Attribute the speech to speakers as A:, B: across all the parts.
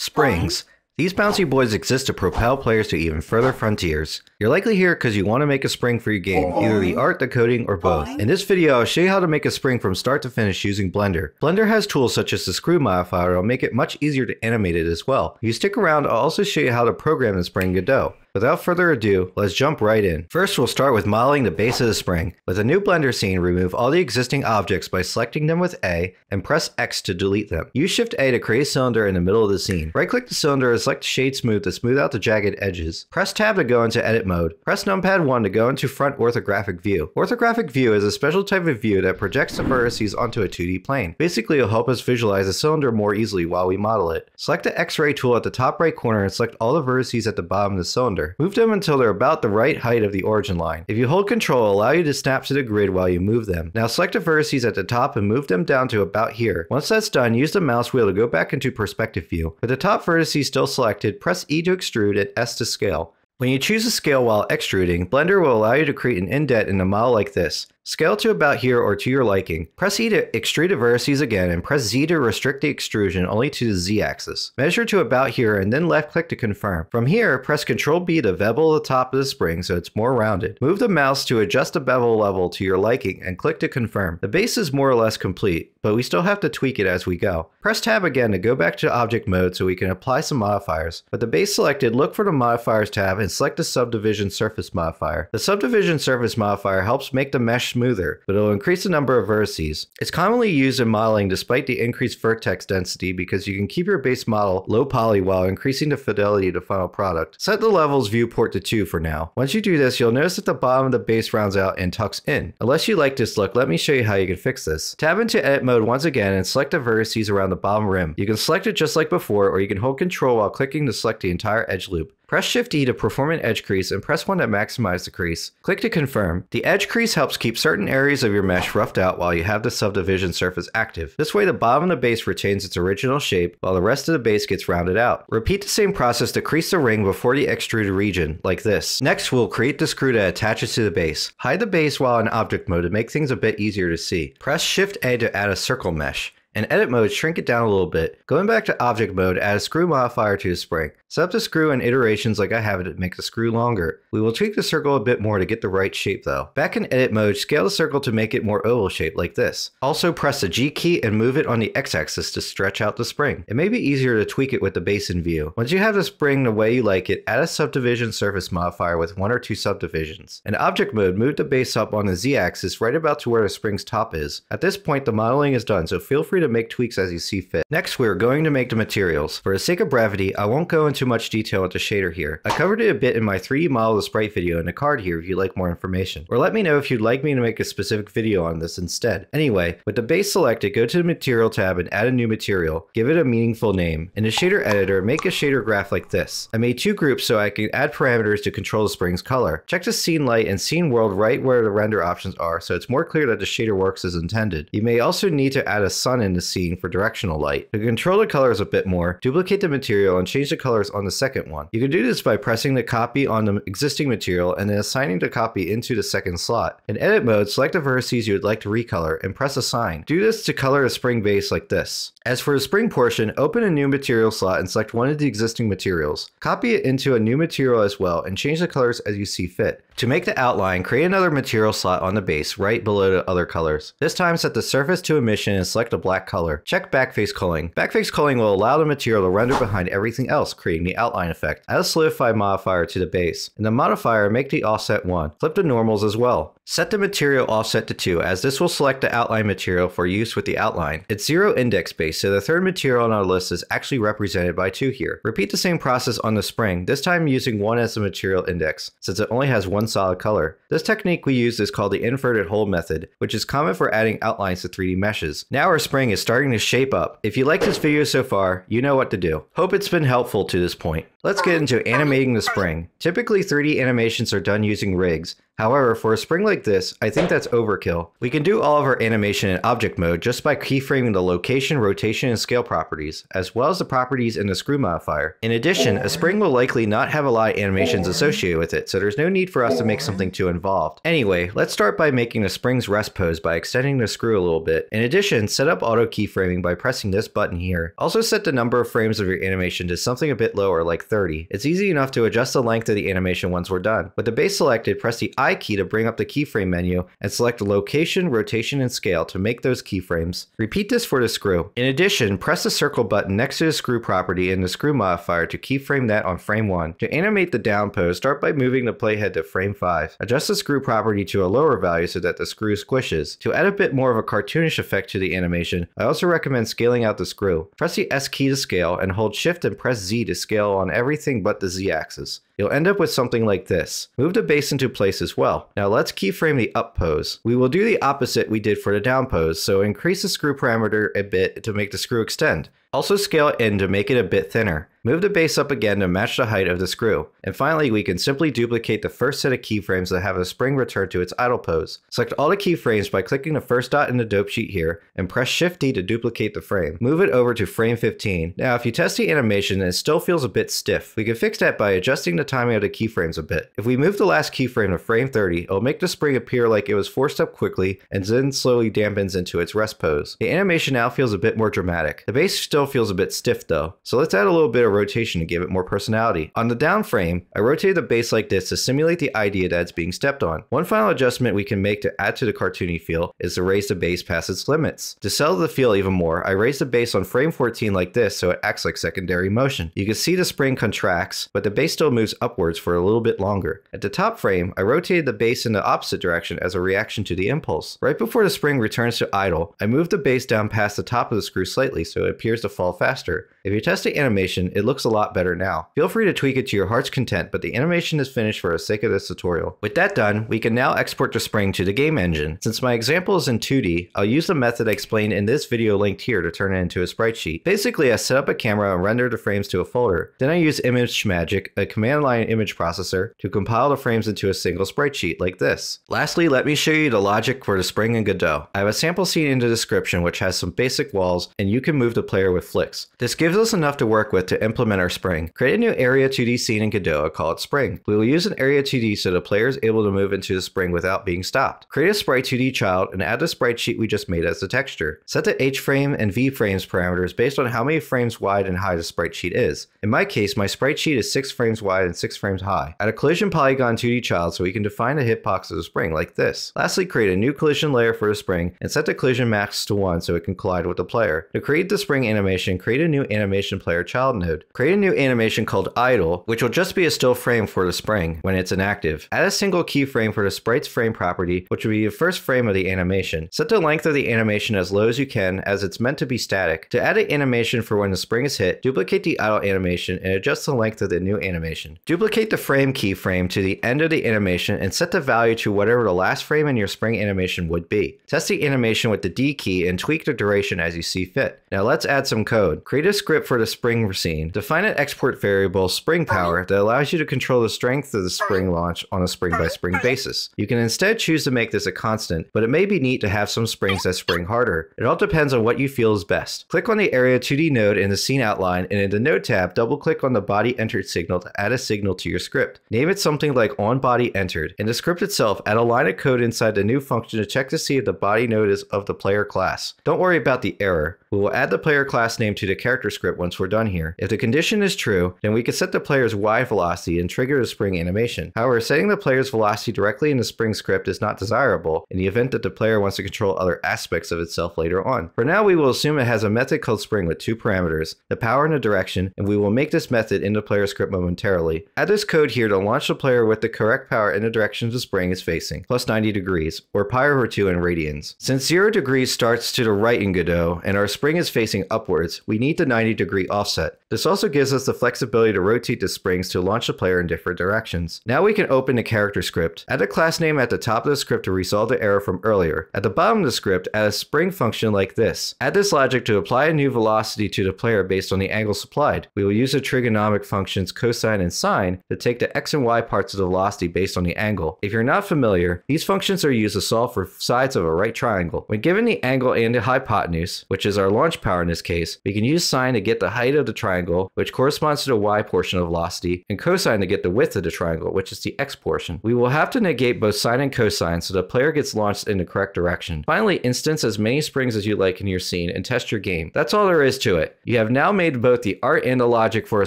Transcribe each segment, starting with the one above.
A: Springs. These bouncy boys exist to propel players to even further frontiers. You're likely here because you want to make a spring for your game, either the art, the coding, or both. In this video, I'll show you how to make a spring from start to finish using Blender. Blender has tools such as the screw modifier that'll make it much easier to animate it as well. If you stick around, I'll also show you how to program the spring Godot. Without further ado, let's jump right in. First, we'll start with modeling the base of the spring. With a new Blender scene, remove all the existing objects by selecting them with A and press X to delete them. Use Shift A to create a cylinder in the middle of the scene. Right click the cylinder and select Shade Smooth to smooth out the jagged edges. Press Tab to go into edit mode. Press numpad 1 to go into front orthographic view. Orthographic view is a special type of view that projects the vertices onto a 2D plane. Basically, it'll help us visualize the cylinder more easily while we model it. Select the X-ray tool at the top right corner and select all the vertices at the bottom of the cylinder. Move them until they're about the right height of the origin line. If you hold control, allow you to snap to the grid while you move them. Now select the vertices at the top and move them down to about here. Once that's done, use the mouse wheel to go back into perspective view. With the top vertices still selected, press E to extrude and S to scale. When you choose a scale while extruding, Blender will allow you to create an indent in a model like this. Scale to about here or to your liking. Press E to extrude the vertices again and press Z to restrict the extrusion only to the Z axis. Measure to about here and then left click to confirm. From here, press Ctrl B to bevel the top of the spring so it's more rounded. Move the mouse to adjust the bevel level to your liking and click to confirm. The base is more or less complete, but we still have to tweak it as we go. Press tab again to go back to object mode so we can apply some modifiers. With the base selected, look for the modifiers tab and select the subdivision surface modifier. The subdivision surface modifier helps make the mesh smoother, but it'll increase the number of vertices. It's commonly used in modeling despite the increased vertex density because you can keep your base model low poly while increasing the fidelity the final product. Set the levels viewport to 2 for now. Once you do this, you'll notice that the bottom of the base rounds out and tucks in. Unless you like this look, let me show you how you can fix this. Tab into edit mode once again and select the vertices around the bottom rim. You can select it just like before or you can hold control while clicking to select the entire edge loop. Press Shift E to perform an edge crease and press 1 to maximize the crease. Click to confirm. The edge crease helps keep certain areas of your mesh roughed out while you have the subdivision surface active. This way the bottom of the base retains its original shape while the rest of the base gets rounded out. Repeat the same process to crease the ring before the extruded region, like this. Next we'll create the screw that attaches to the base. Hide the base while in object mode to make things a bit easier to see. Press Shift A to add a circle mesh. In edit mode, shrink it down a little bit. Going back to object mode, add a screw modifier to the spring. Set up the screw in iterations like I have it to make the screw longer. We will tweak the circle a bit more to get the right shape though. Back in edit mode, scale the circle to make it more oval shaped like this. Also press the G key and move it on the X axis to stretch out the spring. It may be easier to tweak it with the base in view. Once you have the spring the way you like it, add a subdivision surface modifier with one or two subdivisions. In object mode, move the base up on the Z axis right about to where the spring's top is. At this point, the modeling is done, so feel free to make tweaks as you see fit. Next, we're going to make the materials. For the sake of brevity, I won't go into much detail with the shader here. I covered it a bit in my 3D model the sprite video and a card here if you'd like more information. Or let me know if you'd like me to make a specific video on this instead. Anyway, with the base selected, go to the material tab and add a new material. Give it a meaningful name. In the shader editor, make a shader graph like this. I made two groups so I can add parameters to control the spring's color. Check the scene light and scene world right where the render options are so it's more clear that the shader works as intended. You may also need to add a sun in the scene for directional light. To control the colors a bit more, duplicate the material and change the colors on the second one. You can do this by pressing the copy on the existing material and then assigning the copy into the second slot. In edit mode, select the vertices you would like to recolor and press assign. Do this to color a spring base like this. As for the spring portion, open a new material slot and select one of the existing materials. Copy it into a new material as well and change the colors as you see fit. To make the outline, create another material slot on the base right below the other colors. This time set the surface to emission and select a black color. Check backface culling. Backface culling will allow the material to render behind everything else, creating the outline effect. Add a solidify modifier to the base. and the modifier, make the offset 1. Flip the normals as well. Set the material offset to 2 as this will select the outline material for use with the outline. It's zero index based, so the third material on our list is actually represented by 2 here. Repeat the same process on the spring, this time using 1 as the material index, since it only has one solid color. This technique we use is called the inverted hole method, which is common for adding outlines to 3D meshes. Now our spring is starting to shape up. If you like this video so far, you know what to do. Hope it's been helpful to this point. Let's get into animating the spring. Typically 3D animations are done using rigs, However, for a spring like this, I think that's overkill. We can do all of our animation in object mode just by keyframing the location, rotation, and scale properties, as well as the properties in the screw modifier. In addition, a spring will likely not have a lot of animations associated with it, so there's no need for us to make something too involved. Anyway, let's start by making the spring's rest pose by extending the screw a little bit. In addition, set up auto keyframing by pressing this button here. Also set the number of frames of your animation to something a bit lower, like 30. It's easy enough to adjust the length of the animation once we're done. With the base selected, press the I key to bring up the keyframe menu and select location, rotation, and scale to make those keyframes. Repeat this for the screw. In addition, press the circle button next to the screw property in the screw modifier to keyframe that on frame 1. To animate the down pose, start by moving the playhead to frame 5. Adjust the screw property to a lower value so that the screw squishes. To add a bit more of a cartoonish effect to the animation, I also recommend scaling out the screw. Press the S key to scale and hold shift and press Z to scale on everything but the Z axis. You'll end up with something like this. Move the base into place as well. Now let's keyframe the up pose. We will do the opposite we did for the down pose, so increase the screw parameter a bit to make the screw extend. Also scale it in to make it a bit thinner. Move the base up again to match the height of the screw. And finally, we can simply duplicate the first set of keyframes that have the spring return to its idle pose. Select all the keyframes by clicking the first dot in the dope sheet here, and press Shift D to duplicate the frame. Move it over to frame 15. Now, if you test the animation and it still feels a bit stiff, we can fix that by adjusting the timing of the keyframes a bit. If we move the last keyframe to frame 30, it'll make the spring appear like it was forced up quickly and then slowly dampens into its rest pose. The animation now feels a bit more dramatic. The base still feels a bit stiff though, so let's add a little bit of rotation to give it more personality. On the down frame, I rotated the base like this to simulate the idea that it's being stepped on. One final adjustment we can make to add to the cartoony feel is to raise the base past its limits. To sell the feel even more, I raise the base on frame 14 like this so it acts like secondary motion. You can see the spring contracts, but the base still moves upwards for a little bit longer. At the top frame, I rotated the base in the opposite direction as a reaction to the impulse. Right before the spring returns to idle, I move the base down past the top of the screw slightly so it appears to fall faster. If you test the animation, it looks a lot better now. Feel free to tweak it to your heart's content, but the animation is finished for the sake of this tutorial. With that done, we can now export the spring to the game engine. Since my example is in 2D, I'll use the method I explained in this video linked here to turn it into a sprite sheet. Basically, I set up a camera and render the frames to a folder. Then I use ImageMagick, a command line image processor, to compile the frames into a single sprite sheet like this. Lastly, let me show you the logic for the spring in Godot. I have a sample scene in the description which has some basic walls, and you can move the player with flicks. This gives us enough to work with to implement our spring. Create a new Area 2D scene in Godot, call it Spring. We will use an Area 2D so the player is able to move into the spring without being stopped. Create a Sprite 2D child and add the sprite sheet we just made as the texture. Set the H frame and V frames parameters based on how many frames wide and high the sprite sheet is. In my case, my sprite sheet is 6 frames wide and 6 frames high. Add a collision polygon 2D child so we can define the hitbox of the spring like this. Lastly, create a new collision layer for the spring and set the collision mask to 1 so it can collide with the player. To create the spring animation, create a new animation player child node. Create a new animation called idle, which will just be a still frame for the spring when it's inactive. Add a single keyframe for the sprite's frame property, which will be the first frame of the animation. Set the length of the animation as low as you can as it's meant to be static. To add an animation for when the spring is hit, duplicate the idle animation and adjust the length of the new animation. Duplicate the frame keyframe to the end of the animation and set the value to whatever the last frame in your spring animation would be. Test the animation with the D key and tweak the duration as you see fit. Now let's add some code. Create a script for the spring scene. Define an export variable spring power that allows you to control the strength of the spring launch on a spring by spring basis. You can instead choose to make this a constant, but it may be neat to have some springs that spring harder. It all depends on what you feel is best. Click on the Area 2D node in the scene outline and in the node tab, double click on the body entered signal to add a signal to your script. Name it something like on body entered. In the script itself, add a line of code inside the new function to check to see if the body node is of the player class. Don't worry about the error. We will add the player class name to the character script once we're done here. If the condition is true, then we can set the player's Y velocity and trigger the spring animation. However, setting the player's velocity directly in the spring script is not desirable in the event that the player wants to control other aspects of itself later on. For now, we will assume it has a method called spring with two parameters, the power and the direction, and we will make this method in the player script momentarily. Add this code here to launch the player with the correct power in the direction the spring is facing, plus 90 degrees, or pi over 2 in radians. Since 0 degrees starts to the right in Godot, and our spring is facing upwards, we need the 90 degree offset. This also gives us the flexibility to rotate the springs to launch the player in different directions. Now we can open the character script. Add a class name at the top of the script to resolve the error from earlier. At the bottom of the script, add a spring function like this. Add this logic to apply a new velocity to the player based on the angle supplied. We will use the trigonomic functions cosine and sine to take the x and y parts of the velocity based on the angle. If you're not familiar, these functions are used to solve for sides of a right triangle. When given the angle and the hypotenuse, which is our launch power in this case, we can use sine to get the height of the triangle, which corresponds to the y portion of velocity, and cosine to get the width of the triangle, which is the x portion. We will have to negate both sine and cosine so the player gets launched in the correct direction. Finally, instance as many springs as you like in your scene and test your game. That's all there is to it. You have now made both the art and the logic for a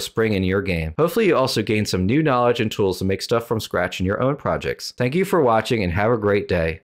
A: spring in your game. Hopefully you also gained some new knowledge and tools to make stuff from scratch in your own projects. Thank you for watching and have a great day.